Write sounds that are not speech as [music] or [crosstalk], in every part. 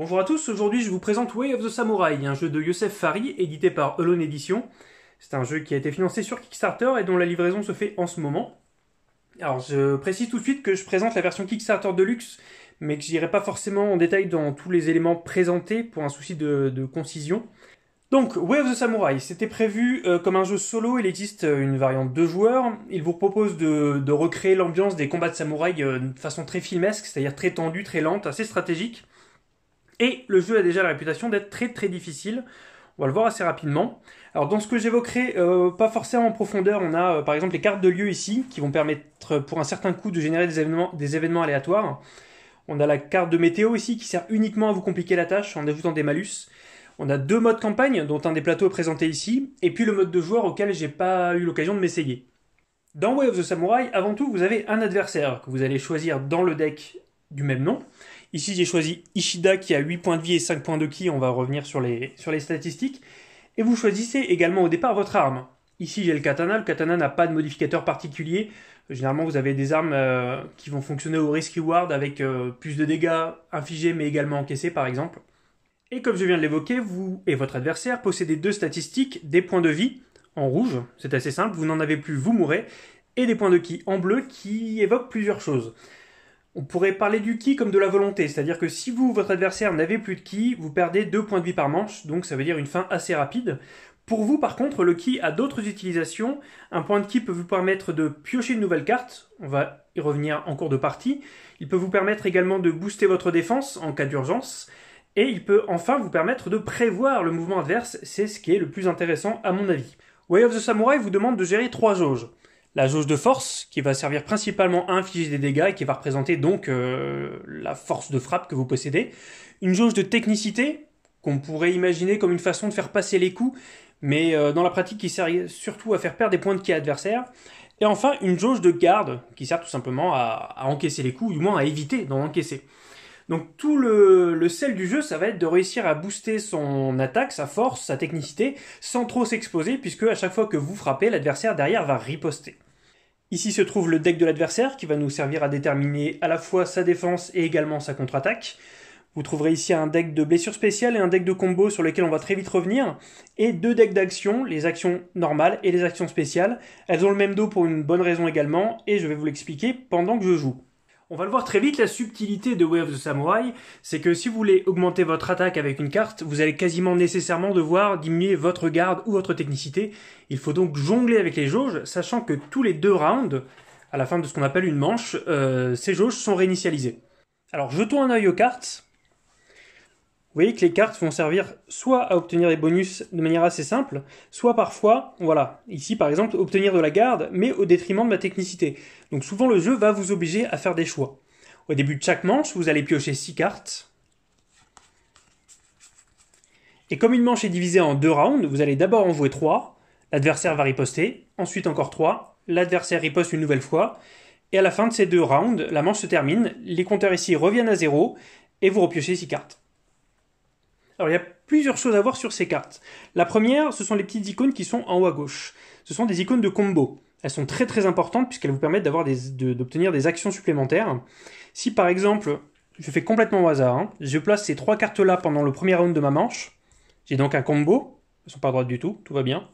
Bonjour à tous, aujourd'hui je vous présente Way of the Samurai, un jeu de Yosef Fari édité par Alone Edition. C'est un jeu qui a été financé sur Kickstarter et dont la livraison se fait en ce moment. Alors je précise tout de suite que je présente la version Kickstarter Deluxe, mais que j'irai pas forcément en détail dans tous les éléments présentés pour un souci de, concision. Donc, Way of the Samurai, c'était prévu euh, comme un jeu solo, il existe euh, une variante de joueurs. Il vous propose de, recréer l'ambiance des combats de samouraï euh, de façon très filmesque, c'est-à-dire très tendue, très lente, assez stratégique. Et le jeu a déjà la réputation d'être très très difficile. On va le voir assez rapidement. Alors dans ce que j'évoquerai, euh, pas forcément en profondeur, on a euh, par exemple les cartes de lieu ici, qui vont permettre pour un certain coup de générer des événements, aléatoires. On a la carte de météo ici, qui sert uniquement à vous compliquer la tâche en ajoutant des malus. On a deux modes campagne, dont un des plateaux est présenté ici, et puis le mode de joueur auquel j'ai pas eu l'occasion de m'essayer. Dans Way of the Samurai, avant tout, vous avez un adversaire que vous allez choisir dans le deck du même nom. Ici, j'ai choisi Ishida qui a 8 points de vie et 5 points de ki. On va revenir sur les, sur les statistiques. Et vous choisissez également au départ votre arme. Ici, j'ai le katana. Le katana n'a pas de modificateur particulier. Généralement, vous avez des armes euh, qui vont fonctionner au risk reward avec euh, plus de dégâts infligés mais également encaissés, par exemple. Et comme je viens de l'évoquer, vous et votre adversaire possédez deux statistiques, des points de vie en rouge, c'est assez simple, vous n'en avez plus, vous mourrez, et des points de ki en bleu qui évoquent plusieurs choses. On pourrait parler du ki comme de la volonté, c'est-à-dire que si vous, votre adversaire, n'avez plus de ki, vous perdez deux points de vie par manche, donc ça veut dire une fin assez rapide. Pour vous, par contre, le ki a d'autres utilisations. Un point de ki peut vous permettre de piocher une nouvelle carte, on va y revenir en cours de partie. Il peut vous permettre également de booster votre défense en cas d'urgence. Et il peut enfin vous permettre de prévoir le mouvement adverse, c'est ce qui est le plus intéressant à mon avis. Way of the Samurai vous demande de gérer trois jauges la jauge de force, qui va servir principalement à infliger des dégâts et qui va représenter donc euh, la force de frappe que vous possédez. Une jauge de technicité, qu'on pourrait imaginer comme une façon de faire passer les coups, mais euh, dans la pratique qui sert surtout à faire perdre des points de qui adversaire. Et enfin, une jauge de garde, qui sert tout simplement à, encaisser les coups, ou du moins à éviter d'en encaisser. Donc tout le, le, sel du jeu, ça va être de réussir à booster son attaque, sa force, sa technicité, sans trop s'exposer, puisque à chaque fois que vous frappez, l'adversaire derrière va riposter. Ici se trouve le deck de l'adversaire, qui va nous servir à déterminer à la fois sa défense et également sa contre-attaque. Vous trouverez ici un deck de blessures spéciales et un deck de combo sur lequel on va très vite revenir, et deux decks d'actions, les actions normales et les actions spéciales. Elles ont le même dos pour une bonne raison également, et je vais vous l'expliquer pendant que je joue. On va le voir très vite, la subtilité de Way of the Samurai, c'est que si vous voulez augmenter votre attaque avec une carte, vous allez quasiment nécessairement devoir diminuer votre garde ou votre technicité. Il faut donc jongler avec les jauges, sachant que tous les deux rounds, à la fin de ce qu'on appelle une manche, euh, ces jauges sont réinitialisées. Alors jetons un œil aux cartes. Vous voyez que les cartes vont servir soit à obtenir des bonus de manière assez simple, soit parfois, voilà, ici par exemple, obtenir de la garde, mais au détriment de ma technicité. Donc souvent le jeu va vous obliger à faire des choix. Au début de chaque manche, vous allez piocher 6 cartes. Et comme une manche est divisée en deux rounds, vous allez d'abord en jouer 3, l'adversaire va riposter, ensuite encore 3, l'adversaire riposte une nouvelle fois, et à la fin de ces deux rounds, la manche se termine, les compteurs ici reviennent à zéro, et vous repiochez 6 cartes. Alors il y a plusieurs choses à voir sur ces cartes. La première, ce sont les petites icônes qui sont en haut à gauche. Ce sont des icônes de combo. Elles sont très très importantes puisqu'elles vous permettent d'obtenir des, actions supplémentaires. Si par exemple, je fais complètement au hasard, hein, je place ces trois cartes-là pendant le premier round de ma manche, j'ai donc un combo, elles sont pas droites du tout, tout va bien.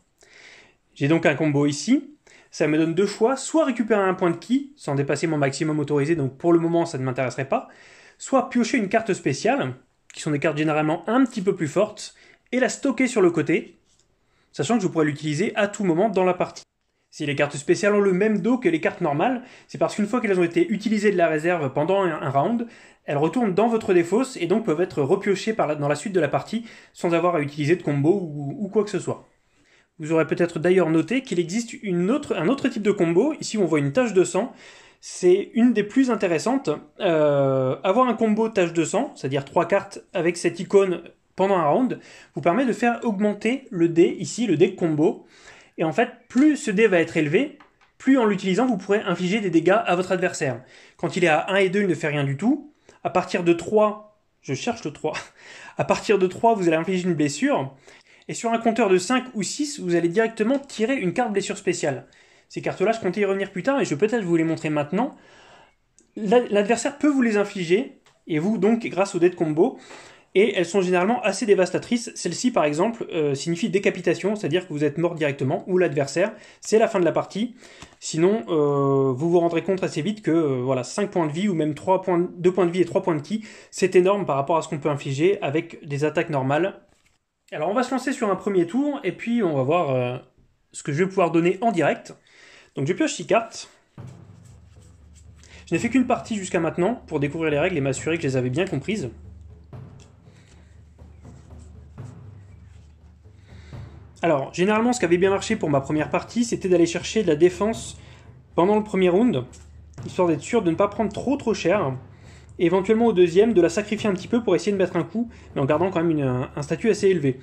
J'ai donc un combo ici, ça me donne deux choix, soit récupérer un point de ki, sans dépasser mon maximum autorisé, donc pour le moment ça ne m'intéresserait pas, soit piocher une carte spéciale, qui sont des cartes généralement un petit peu plus fortes, et la stocker sur le côté, sachant que je pourrais l'utiliser à tout moment dans la partie. Si les cartes spéciales ont le même dos que les cartes normales, c'est parce qu'une fois qu'elles ont été utilisées de la réserve pendant un, round, elles retournent dans votre défausse et donc peuvent être repiochées dans la suite de la partie sans avoir à utiliser de combo ou, quoi que ce soit. Vous aurez peut-être d'ailleurs noté qu'il existe un autre type de combo, ici on voit une tache de sang, c'est une des plus intéressantes. Euh, avoir un combo tâche de sang, c'est-à-dire trois cartes avec cette icône pendant un round, vous permet de faire augmenter le dé, ici le dé combo. Et en fait, plus ce dé va être élevé, plus en l'utilisant, vous pourrez infliger des dégâts à votre adversaire. Quand il est à 1 et 2, il ne fait rien du tout. À partir de 3, je cherche le 3, à partir de 3, vous allez infliger une blessure. Et sur un compteur de 5 ou 6, vous allez directement tirer une carte blessure spéciale. Ces cartes-là, je comptais y revenir plus tard et je vais peut-être vous les montrer maintenant. L'adversaire peut vous les infliger, et vous, donc, grâce au dé de combo. et elles sont généralement assez dévastatrices. Celle-ci, par exemple, euh, signifie décapitation, c'est-à-dire que vous êtes mort directement, ou l'adversaire, c'est la fin de la partie. Sinon, euh, vous vous rendrez compte assez vite que euh, voilà, 5 points de vie, ou même 3 points, 2 points de vie et 3 points de ki, c'est énorme par rapport à ce qu'on peut infliger avec des attaques normales. Alors on va se lancer sur un premier tour, et puis on va voir ce que je vais pouvoir donner en direct. Donc je pioche 6 cartes. Je n'ai fait qu'une partie jusqu'à maintenant pour découvrir les règles et m'assurer que je les avais bien comprises. Alors, généralement, ce qui avait bien marché pour ma première partie, c'était d'aller chercher de la défense pendant le premier round, histoire d'être sûr de ne pas prendre trop trop cher, et éventuellement au deuxième, de la sacrifier un petit peu pour essayer de mettre un coup, mais en gardant quand même un, statut assez élevé.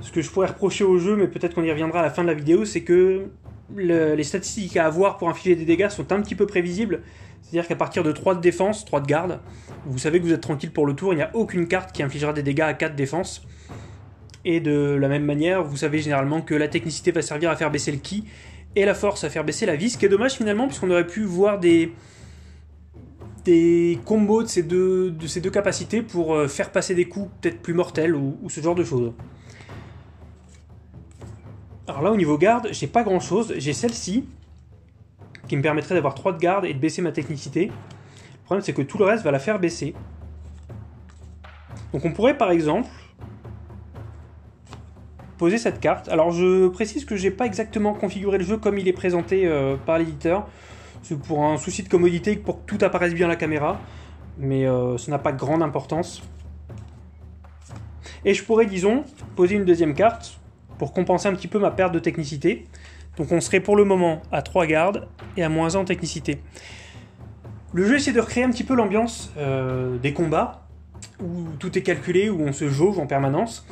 Ce que je pourrais reprocher au jeu, mais peut-être qu'on y reviendra à la fin de la vidéo, c'est que les statistiques à avoir pour infliger des dégâts sont un petit peu prévisibles. C'est-à-dire qu'à partir de 3 de défense, 3 de garde, vous savez que vous êtes tranquille pour le tour, il n'y a aucune carte qui infligera des dégâts à 4 défense. Et de la même manière, vous savez généralement que la technicité va servir à faire baisser le ki et la force à faire baisser la vie, ce qui est dommage finalement, puisqu'on aurait pu voir des, combos de ces, deux, de ces deux capacités pour euh, faire passer des coups peut-être plus mortels ou, ce genre de choses. Alors là, au niveau garde, j'ai pas grand chose. J'ai celle-ci, qui me permettrait d'avoir 3 de garde et de baisser ma technicité. Le problème, c'est que tout le reste va la faire baisser. Donc on pourrait par exemple poser cette carte. Alors je précise que j'ai pas exactement configuré le jeu comme il est présenté euh, par l'éditeur. C'est pour un souci de commodité, pour que tout apparaisse bien à la caméra. Mais euh, ça n'a pas grande importance. Et je pourrais, disons, poser une deuxième carte pour compenser un petit peu ma perte de technicité. Donc on serait pour le moment à 3 gardes et à moins 1 en technicité. Le jeu essaie de recréer un petit peu l'ambiance euh, des combats, où tout est calculé, où on se jauge en permanence.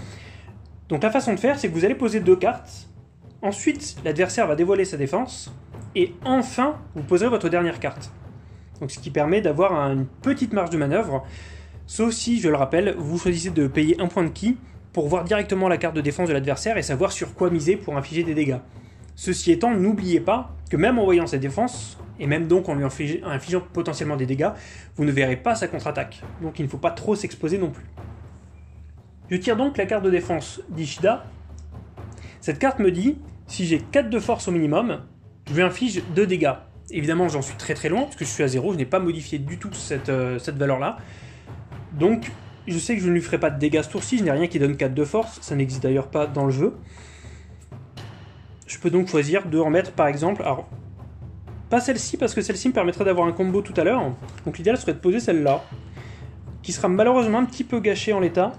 Donc la façon de faire, c'est que vous allez poser deux cartes, ensuite l'adversaire va dévoiler sa défense, et enfin vous poserez votre dernière carte. Donc ce qui permet d'avoir une petite marge de manœuvre, sauf si, je le rappelle, vous choisissez de payer un point de ki pour voir directement la carte de défense de l'adversaire et savoir sur quoi miser pour infliger des dégâts. Ceci étant, n'oubliez pas que même en voyant sa défense, et même donc en lui infligeant potentiellement des dégâts, vous ne verrez pas sa contre-attaque. Donc il ne faut pas trop s'exposer non plus. Je tire donc la carte de défense d'Ishida. Cette carte me dit, si j'ai 4 de force au minimum, je lui inflige 2 dégâts. Évidemment, j'en suis très très loin, parce je suis à 0, je n'ai pas modifié du tout cette, euh, cette valeur-là. Donc, je sais que je ne lui ferai pas de dégâts ce tour-ci, je n'ai rien qui donne 4 de force, ça n'existe d'ailleurs pas dans le jeu. Je peux donc choisir de remettre par exemple, alors pas celle-ci parce que celle-ci me permettrait d'avoir un combo tout à l'heure, donc l'idéal serait de poser celle-là, qui sera malheureusement un petit peu gâchée en l'état,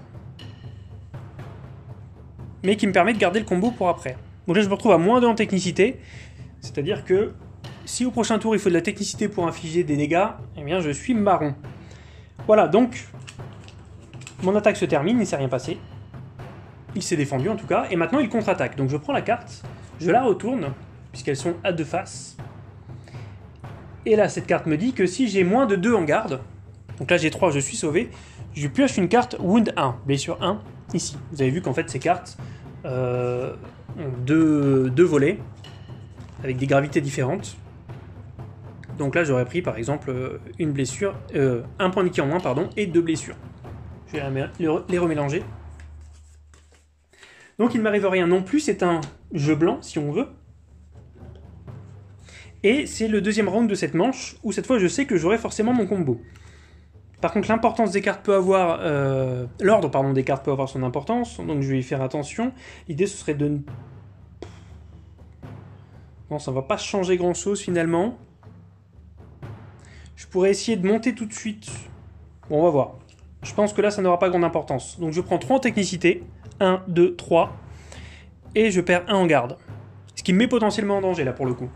mais qui me permet de garder le combo pour après. Donc là, je me retrouve à moins 2 en technicité, c'est-à-dire que si au prochain tour il faut de la technicité pour infliger des dégâts, eh bien je suis marron. Voilà, donc mon attaque se termine, il ne s'est rien passé. Il s'est défendu en tout cas, et maintenant il contre-attaque. Donc je prends la carte, je la retourne, puisqu'elles sont à deux faces. Et là, cette carte me dit que si j'ai moins de 2 en garde, donc là j'ai 3, je suis sauvé, je pioche une carte Wound 1, blessure 1, ici. Vous avez vu qu'en fait ces cartes euh, ont deux, volets avec des gravités différentes. Donc là j'aurais pris par exemple une blessure, euh, un point de ki en moins pardon, et deux blessures. Je vais les remélanger. Donc il ne m'arrive rien non plus, c'est un jeu blanc si on veut. Et c'est le deuxième round de cette manche, où cette fois je sais que j'aurai forcément mon combo. Par contre, l'importance des cartes peut avoir. Euh, l'ordre, pardon, des cartes peut avoir son importance, donc je vais y faire attention. L'idée, ce serait de. Bon, ça va pas changer grand chose finalement. Je pourrais essayer de monter tout de suite. Bon, on va voir. Je pense que là, ça n'aura pas grande importance. Donc je prends 3 en technicité. 1, 2, 3. Et je perds 1 en garde. Ce qui me met potentiellement en danger là pour le coup.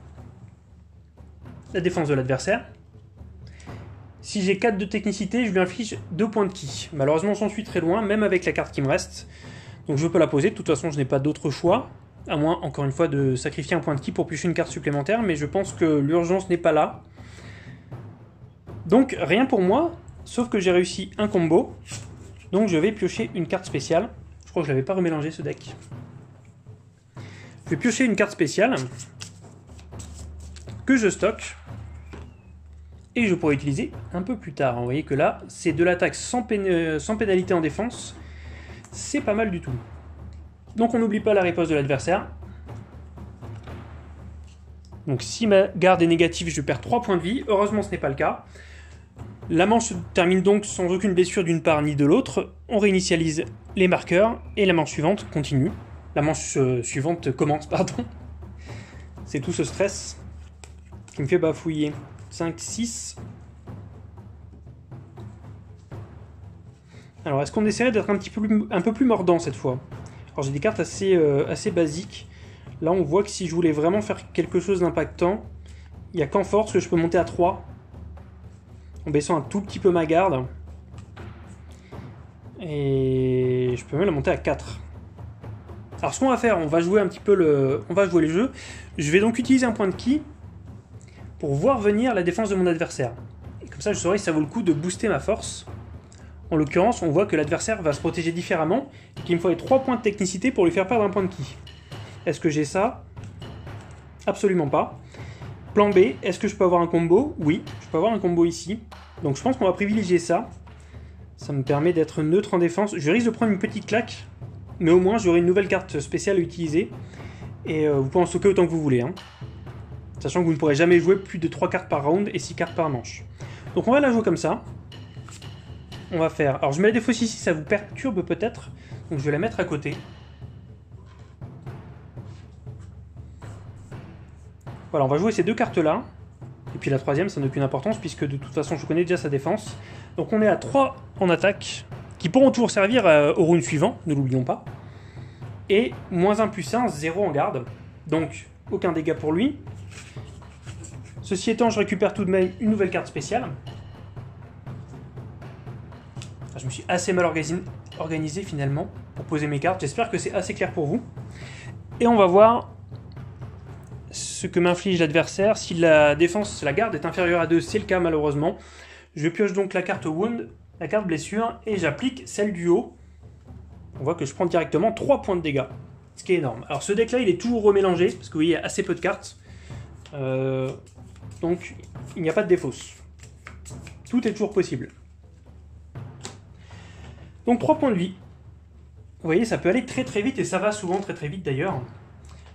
La défense de l'adversaire. Si j'ai 4 de technicité, je lui inflige 2 points de ki. Malheureusement, j'en suis très loin, même avec la carte qui me reste. Donc je peux la poser, de toute façon je n'ai pas d'autre choix. À moins, encore une fois, de sacrifier un point de ki pour piocher une carte supplémentaire, mais je pense que l'urgence n'est pas là. Donc rien pour moi, sauf que j'ai réussi un combo. Donc je vais piocher une carte spéciale. Je crois que je l'avais pas remélangé ce deck. Je vais piocher une carte spéciale que je stocke et je pourrais utiliser un peu plus tard. Vous voyez que là, c'est de l'attaque sans, sans pénalité en défense. C'est pas mal du tout. Donc on n'oublie pas la riposte de l'adversaire. Donc si ma garde est négative, je perds 3 points de vie. Heureusement, ce n'est pas le cas. La manche se termine donc sans aucune blessure d'une part ni de l'autre. On réinitialise les marqueurs et la manche suivante continue. La manche euh, suivante commence, [laughs] pardon. C'est tout ce stress qui me fait bafouiller. 5, 6. Alors, est-ce qu'on essaierait d'être un peu plus mordant cette fois? Alors, j'ai des cartes assez, euh, assez basiques. Là, on voit que si je voulais vraiment faire quelque chose d'impactant, il n'y a qu'en force que je peux monter à 3. En baissant un tout petit peu ma garde. Et je peux même la monter à 4. Alors ce qu'on va faire, on va jouer un petit peu le... On va jouer les jeux. Je vais donc utiliser un point de ki pour voir venir la défense de mon adversaire. Et comme ça, je saurai si ça vaut le coup de booster ma force. En l'occurrence, on voit que l'adversaire va se protéger différemment et qu'il me faudrait 3 points de technicité pour lui faire perdre un point de ki. Est-ce que j'ai ça? Absolument pas. Plan B, est-ce que je peux avoir un combo? Oui, je peux avoir un combo ici. Donc je pense qu'on va privilégier ça. Ça me permet d'être neutre en défense. Je risque de prendre une petite claque, mais au moins j'aurai une nouvelle carte spéciale à utiliser. Et euh, vous pouvez en stocker autant que vous voulez. Hein. Sachant que vous ne pourrez jamais jouer plus de 3 cartes par round et 6 cartes par manche. Donc on va la jouer comme ça. On va faire... Alors je mets la défausse ici, ça vous perturbe peut-être. Donc je vais la mettre à côté. Voilà, on va jouer ces deux cartes-là. Et puis la troisième, ça n'a aucune importance, puisque de toute façon, je connais déjà sa défense. Donc on est à 3 en attaque, qui pourront toujours servir euh, au round suivant, ne l'oublions pas. Et moins 1 plus 1, 0 en garde. Donc aucun dégât pour lui. Ceci étant, je récupère tout de même une nouvelle carte spéciale. Je me suis assez mal organisé finalement pour poser mes cartes. J'espère que c'est assez clair pour vous. Et on va voir ce que m'inflige l'adversaire. Si la défense, la garde est inférieure à 2, c'est le cas malheureusement. Je pioche donc la carte Wound, la carte Blessure, et j'applique celle du haut. On voit que je prends directement 3 points de dégâts, ce qui est énorme. Alors ce deck là, il est toujours remélangé, parce que vous voyez, il y a assez peu de cartes. Euh, donc il n'y a pas de défausse. Tout est toujours possible. Donc 3 points de vie. Vous voyez, ça peut aller très très vite, et ça va souvent très très vite d'ailleurs.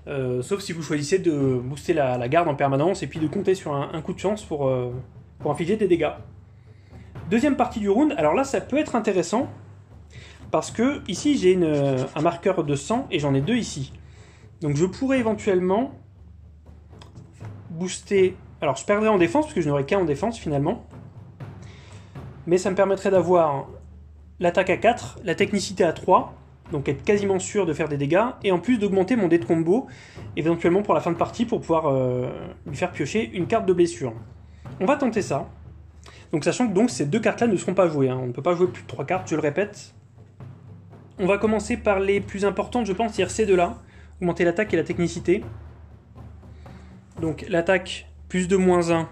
Euh, sauf si vous choisissez de booster la, garde en permanence et puis de compter sur un, coup de chance pour, euh, pour infliger des dégâts. Deuxième partie du round, alors là ça peut être intéressant parce que ici j'ai un marqueur de sang et j'en ai deux ici. Donc je pourrais éventuellement booster. Alors je perdrais en défense parce que je n'aurais qu'un en défense finalement. Mais ça me permettrait d'avoir l'attaque à 4, la technicité à 3 donc être quasiment sûr de faire des dégâts, et en plus d'augmenter mon dé de combo, éventuellement pour la fin de partie, pour pouvoir euh, lui faire piocher une carte de blessure. On va tenter ça. Donc sachant que ces deux cartes-là ne seront pas jouées, hein. on ne peut pas jouer plus de trois cartes, je le répète. On va commencer par les plus importantes, je pense, c'est ces deux-là. Augmenter l'attaque et la technicité. Donc l'attaque, plus de moins 1,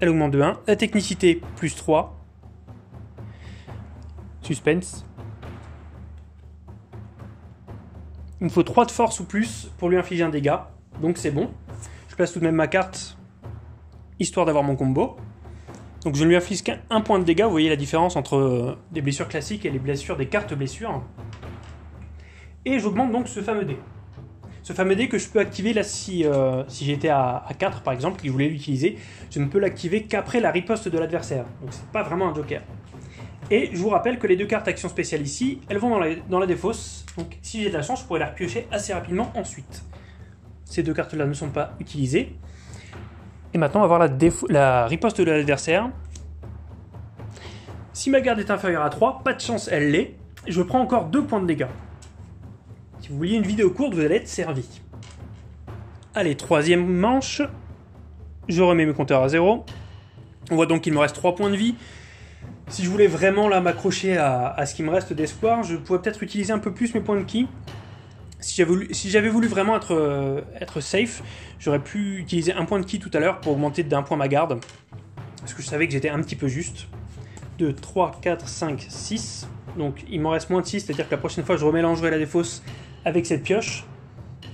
elle augmente de 1. La technicité, plus 3. Suspense. Il me faut 3 de force ou plus pour lui infliger un dégât. Donc c'est bon. Je place tout de même ma carte, histoire d'avoir mon combo. Donc je ne lui inflige qu'un point de dégâts. Vous voyez la différence entre euh, des blessures classiques et les blessures des cartes blessures. Et j'augmente donc ce fameux dé. Ce fameux dé que je peux activer là si, euh, si j'étais à, 4 par exemple, qui voulait l'utiliser, je ne peux l'activer qu'après la riposte de l'adversaire. Donc c'est pas vraiment un joker. Et je vous rappelle que les deux cartes action spéciale ici, elles vont dans la, dans la défausse. Donc si j'ai de la chance, je pourrais la repiocher assez rapidement ensuite. Ces deux cartes-là ne sont pas utilisées. Et maintenant, on va voir la, la riposte de l'adversaire. Si ma garde est inférieure à 3, pas de chance, elle l'est. Je prends encore 2 points de dégâts. Si vous vouliez une vidéo courte, vous allez être servi. Allez, troisième manche. Je remets mes compteurs à 0. On voit donc qu'il me reste 3 points de vie. Si je voulais vraiment là m'accrocher à, ce qui me reste d'espoir, je pourrais peut-être utiliser un peu plus mes points de ki. Si j'avais voulu, vraiment être, euh, être safe, j'aurais pu utiliser un point de ki tout à l'heure pour augmenter d'un point ma garde. Parce que je savais que j'étais un petit peu juste. 2, 3, 4, 5, 6. Donc il m'en reste moins de 6, c'est-à-dire que la prochaine fois je remélangerai la défausse avec cette pioche.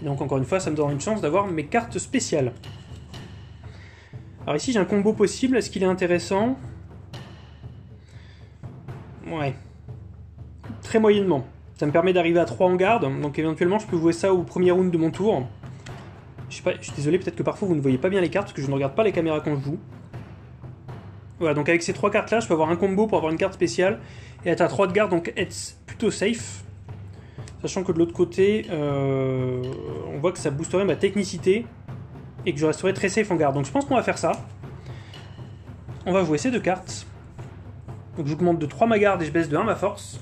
donc encore une fois, ça me donne une chance d'avoir mes cartes spéciales. Alors ici j'ai un combo possible, est-ce qu'il est intéressant? Ouais. Très moyennement. Ça me permet d'arriver à 3 en garde, donc éventuellement je peux jouer ça au premier round de mon tour. Je, sais pas, je suis désolé, peut-être que parfois vous ne voyez pas bien les cartes, parce que je ne regarde pas les caméras quand je joue. Voilà, donc avec ces trois cartes là, je peux avoir un combo pour avoir une carte spéciale, et être à 3 de garde, donc être plutôt safe. Sachant que de l'autre côté, euh, on voit que ça boosterait ma technicité, et que je resterai très safe en garde. Donc je pense qu'on va faire ça. On va jouer ces deux cartes. Donc j'augmente de 3 ma garde et je baisse de 1 ma force.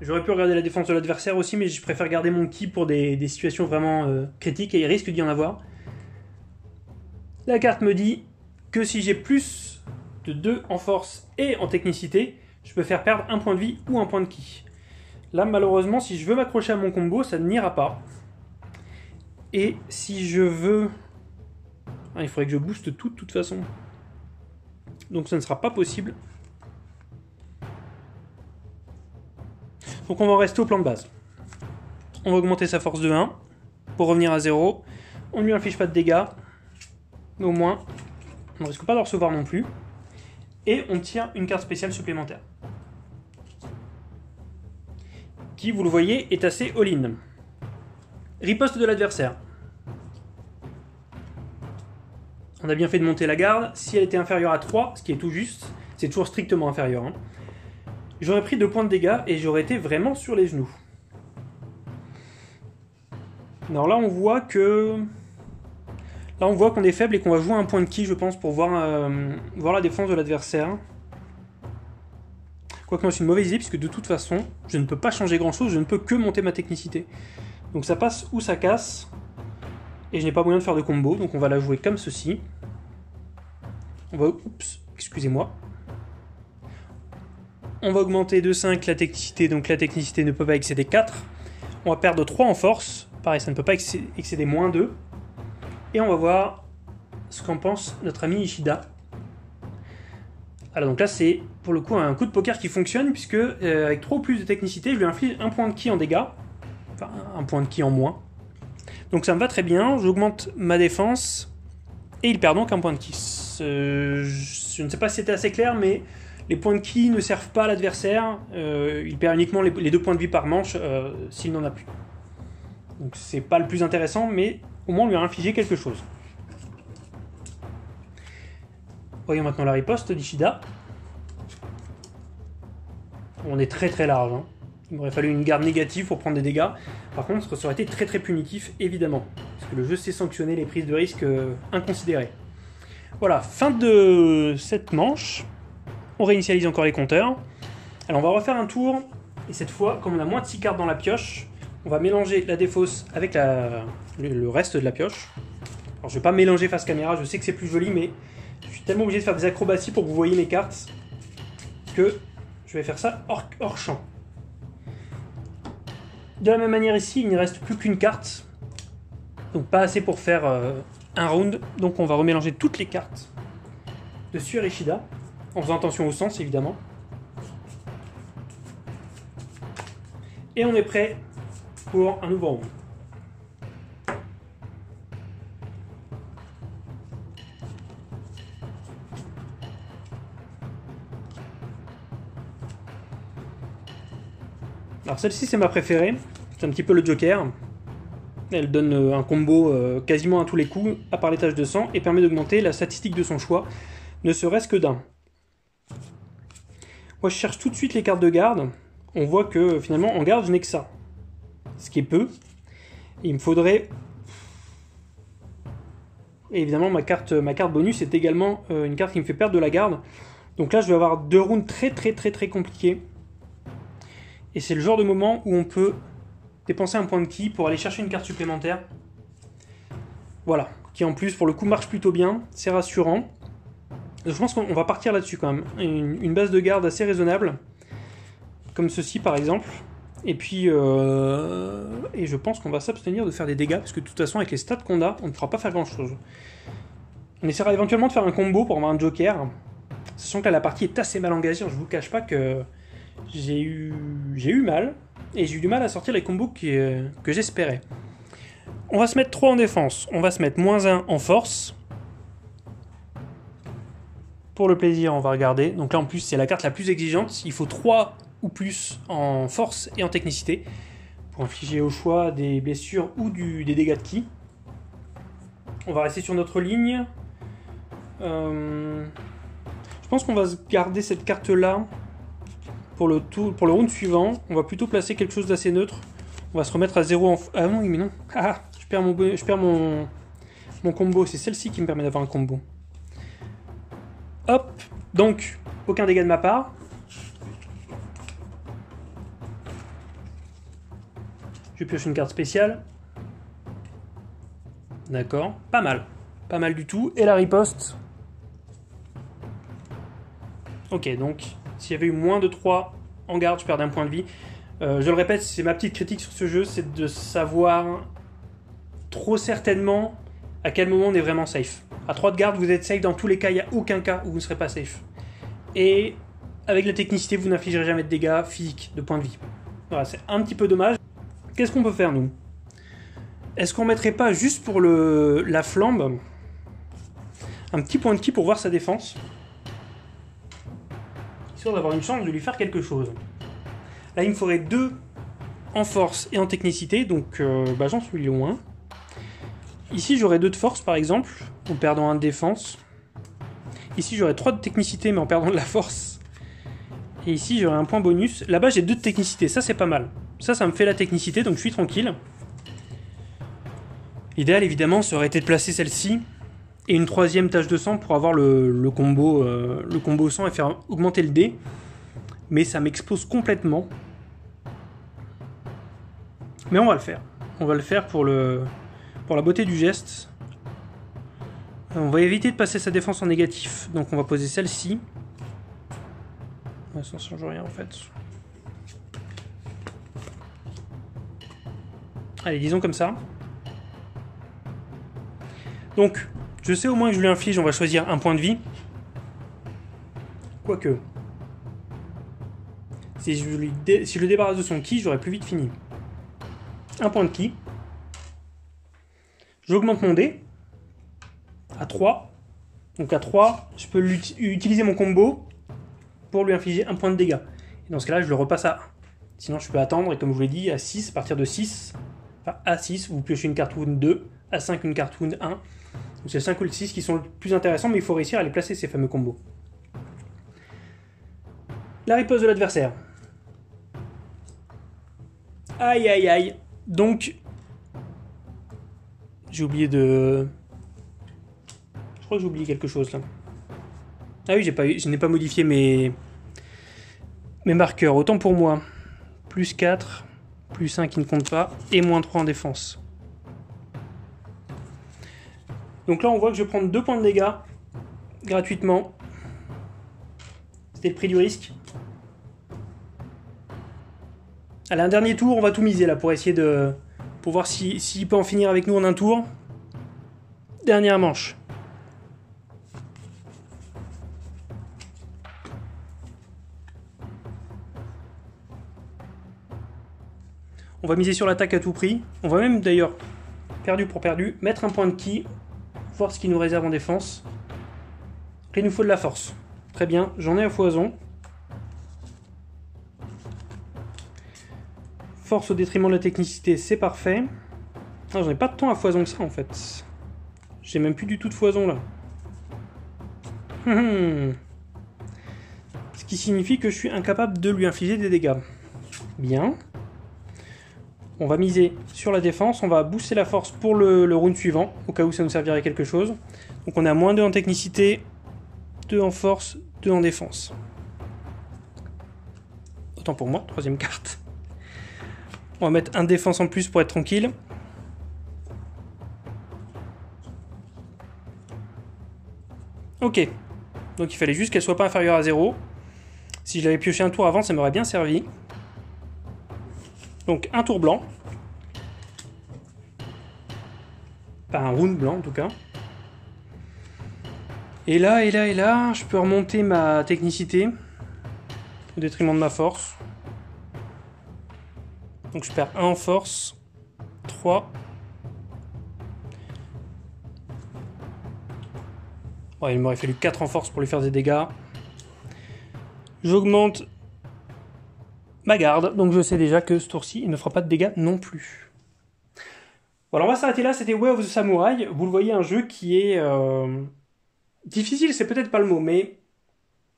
J'aurais pu regarder la défense de l'adversaire aussi, mais je préfère garder mon ki pour des, situations vraiment euh, critiques et il risque d'y en avoir. La carte me dit que si j'ai plus de 2 en force et en technicité, je peux faire perdre un point de vie ou un point de ki. Là, malheureusement, si je veux m'accrocher à mon combo, ça n'ira pas. Et si je veux... Ah, il faudrait que je booste tout de toute façon. Donc ça ne sera pas possible. Donc on va rester au plan de base. On va augmenter sa force de 1 pour revenir à 0. On ne lui inflige pas de dégâts. Mais au moins, on ne risque pas de recevoir non plus. Et on tient une carte spéciale supplémentaire. Qui, vous le voyez, est assez all-in. Riposte de l'adversaire. On a bien fait de monter la garde. Si elle était inférieure à 3, ce qui est tout juste, c'est toujours strictement inférieur. Hein j'aurais pris deux points de dégâts et j'aurais été vraiment sur les genoux. Alors là, on voit que. Là, on voit qu'on est faible et qu'on va jouer un point de ki, je pense, pour voir, euh, voir la défense de l'adversaire. Quoique non, c'est une mauvaise idée, puisque de toute façon, je ne peux pas changer grand chose, je ne peux que monter ma technicité. Donc ça passe ou ça casse. Et je n'ai pas moyen de faire de combo, donc on va la jouer comme ceci. On va. Oups, excusez-moi on va augmenter de 5 la technicité, donc la technicité ne peut pas excéder 4. On va perdre 3 en force, pareil, ça ne peut pas excéder moins 2. Et on va voir ce qu'en pense notre ami Ishida. Alors donc là c'est pour le coup un coup de poker qui fonctionne puisque euh, avec 3 ou plus de technicité je lui inflige un point de ki en dégâts, enfin un point de ki en moins. Donc ça me va très bien, j'augmente ma défense et il perd donc un point de ki. je ne sais pas si c'était assez clair mais les points de ki ne servent pas à l'adversaire. Euh, il perd uniquement les, deux points de vie par manche euh, s'il n'en a plus. Donc c'est pas le plus intéressant, mais au moins on lui a infligé quelque chose. Voyons maintenant la riposte d'Ishida. On est très très large. Hein. Il m'aurait fallu une garde négative pour prendre des dégâts. Par contre, ça aurait été très très punitif, évidemment. Parce que le jeu sait sanctionner les prises de risque euh, inconsidérées. Voilà, fin de cette manche. On réinitialise encore les compteurs. Alors on va refaire un tour. Et cette fois, comme on a moins de 6 cartes dans la pioche, on va mélanger la défausse avec le, reste de la pioche. Alors je vais pas mélanger face caméra, je sais que c'est plus joli, mais je suis tellement obligé de faire des acrobaties pour que vous voyez mes cartes que je vais faire ça hors, champ. De la même manière ici, il ne reste plus qu'une carte. Donc pas assez pour faire euh, un round. Donc on va remélanger toutes les cartes de Suerishida en faisant attention au sens évidemment. Et on est prêt pour un nouveau round. Alors celle-ci c'est ma préférée, c'est un petit peu le Joker. Elle donne euh, un combo euh, quasiment à tous les coups, à part les de sang, et permet d'augmenter la statistique de son choix, ne serait-ce que d'un. Moi, je cherche tout de suite les cartes de garde. On voit que finalement, en garde, je n'ai que ça. Ce qui est peu. Il me faudrait... évidemment, ma carte, ma carte bonus est également euh, une carte qui me fait perdre de la garde. Donc là, je vais avoir deux rounds très très très très compliqués. Et c'est le genre de moment où on peut dépenser un point de ki pour aller chercher une carte supplémentaire. Voilà, qui en plus pour le coup marche plutôt bien, c'est rassurant. Je pense qu'on va partir là-dessus quand même. Une, base de garde assez raisonnable, comme ceci par exemple. Et puis, euh, et je pense qu'on va s'abstenir de faire des dégâts, parce que de toute façon, avec les stats qu'on a, on ne fera pas faire grand-chose. On essaiera éventuellement de faire un combo pour avoir un joker, sachant que là, la partie est assez mal engagée. Je vous cache pas que j'ai eu, j'ai eu mal, et j'ai eu du mal à sortir les combos que j'espérais. on va se mettre 3 en défense. On va se mettre moins 1 en force. Pour le plaisir, on va regarder. Donc là, en plus, c'est la carte la plus exigeante. Il faut 3 ou plus en force et en technicité pour infliger au choix des blessures ou des dégâts de ki. On va rester sur notre ligne. Euh, je pense qu'on va garder cette carte-là pour le, pour le round suivant. On va plutôt placer quelque chose d'assez neutre. On va se remettre à 0 en... Ah non, mais non. Ah, je perds mon, je perds mon, mon combo. C'est celle-ci qui me permet d'avoir un combo. Hop. Donc, aucun dégât de ma part. Je pioche une carte spéciale. D'accord. Pas mal. Pas mal du tout. Et la riposte. Ok, donc s'il y avait eu moins de 3 en garde, je perds un point de vie. Euh, je le répète, c'est ma petite critique sur ce jeu, c'est de savoir trop certainement à quel moment on est vraiment safe. À 3 de garde, vous êtes safe dans tous les cas, il n'y a aucun cas où vous ne serez pas safe. Et avec la technicité, vous n'infligerez jamais de dégâts physiques, de points de vie. Voilà, c'est un petit peu dommage. Qu'est-ce qu'on peut faire, nous? Est-ce qu'on mettrait pas juste pour le, la flambe un petit point de ki pour voir sa défense? D'avoir une chance de lui faire quelque chose. Là, il me faudrait deux en force et en technicité, donc euh, bah, j'en suis loin. Ici, j'aurais deux de force, par exemple, en perdant un de défense. Ici, j'aurais trois de technicité, mais en perdant de la force. Et ici, j'aurais un point bonus. Là-bas, j'ai deux de technicité, ça c'est pas mal. Ça, ça me fait la technicité, donc je suis tranquille. L'idéal, évidemment, ça aurait été de placer celle-ci et une troisième tâche de sang pour avoir le, combo, euh, le combo sang et faire augmenter le dé. Mais ça m'expose complètement. Mais on va le faire. On va le faire pour, le, pour la beauté du geste. On va éviter de passer sa défense en négatif. Donc on va poser celle-ci. Ça ne change rien en fait. Allez, disons comme ça. Donc, je sais au moins que je lui inflige, on va choisir un point de vie. Quoique. Si je, le débarrasse de son ki, j'aurais plus vite fini. Un point de ki. J'augmente mon dé. À 3. Donc à 3, je peux utiliser mon combo pour lui infliger un point de dégâts. Et dans ce cas-là, je le repasse à 1. Sinon, je peux attendre, et comme je vous l'ai dit, à 6, à partir de 6, a6, vous piochez une carte wound 2, A5, une carte wound 1. C'est 5 ou le 6 qui sont le plus intéressants, mais il faut réussir à les placer, ces fameux combos. La riposte de l'adversaire. Aïe aïe aïe. Donc, j'ai oublié de... Je crois que j'ai oublié quelque chose là. Ah oui, je n'ai pas modifié mes... mes marqueurs. Autant pour moi. Plus 4 plus 1 qui ne compte pas, et moins 3 en défense. Donc là, on voit que je vais prendre 2 points de dégâts gratuitement. C'était le prix du risque. Allez, un dernier tour, on va tout miser là pour essayer de... pour voir s'il si, peut en finir avec nous en un tour. Dernière manche. On va miser sur l'attaque à tout prix. On va même d'ailleurs, perdu pour perdu, mettre un point de ki, voir ce qu'il nous réserve en défense. il nous faut de la force. Très bien, j'en ai à foison. Force au détriment de la technicité, c'est parfait. j'en ai pas de temps à foison que ça en fait. J'ai même plus du tout de foison là. Hum, hum. Ce qui signifie que je suis incapable de lui infliger des dégâts. Bien. On va miser sur la défense, on va booster la force pour le, round suivant, au cas où ça nous servirait quelque chose. Donc on a moins 2 en technicité, 2 en force, 2 en défense. Autant pour moi, troisième carte. On va mettre un défense en plus pour être tranquille. Ok. Donc il fallait juste qu'elle soit pas inférieure à 0. Si je l'avais pioché un tour avant, ça m'aurait bien servi. Donc un tour blanc. Pas un round blanc en tout cas. Et là, et là, et là, je peux remonter ma technicité au détriment de ma force. Donc je perds 1 en force, 3. Bon, il m'aurait fallu 4 en force pour lui faire des dégâts. J'augmente ma garde, donc je sais déjà que ce tour-ci, il ne fera pas de dégâts non plus. Voilà, on va s'arrêter là, c'était Way of the Samurai. Vous le voyez, un jeu qui est... Euh, difficile, c'est peut-être pas le mot, mais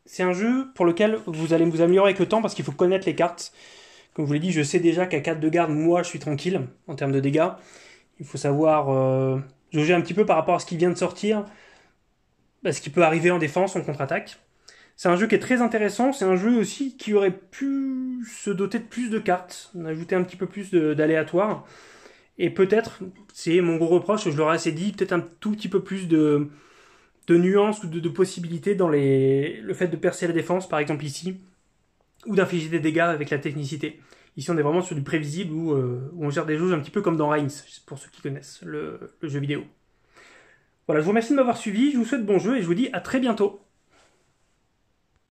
c'est un jeu pour lequel vous allez vous améliorer avec le temps parce qu'il faut connaître les cartes. Comme je vous l'ai dit, je sais déjà qu'à 4 de garde, moi, je suis tranquille en termes de dégâts. Il faut savoir euh, jauger un petit peu par rapport à ce qui vient de sortir, ce qui peut arriver en défense, en contre-attaque. C'est un jeu qui est très intéressant. C'est un jeu aussi qui aurait pu se doter de plus de cartes, ajouter un petit peu plus d'aléatoire. Et peut-être, c'est mon gros reproche, je leur assez dit, peut-être un tout petit peu plus de, nuances ou de, possibilités dans le fait de percer la défense, par exemple ici, ou d'infliger des dégâts avec la technicité. Ici, on est vraiment sur du prévisible où, euh, on gère des jauges un petit peu comme dans Reigns, pour ceux qui connaissent le jeu vidéo. Voilà, je vous remercie de m'avoir suivi, je vous souhaite bon jeu et je vous dis à très bientôt.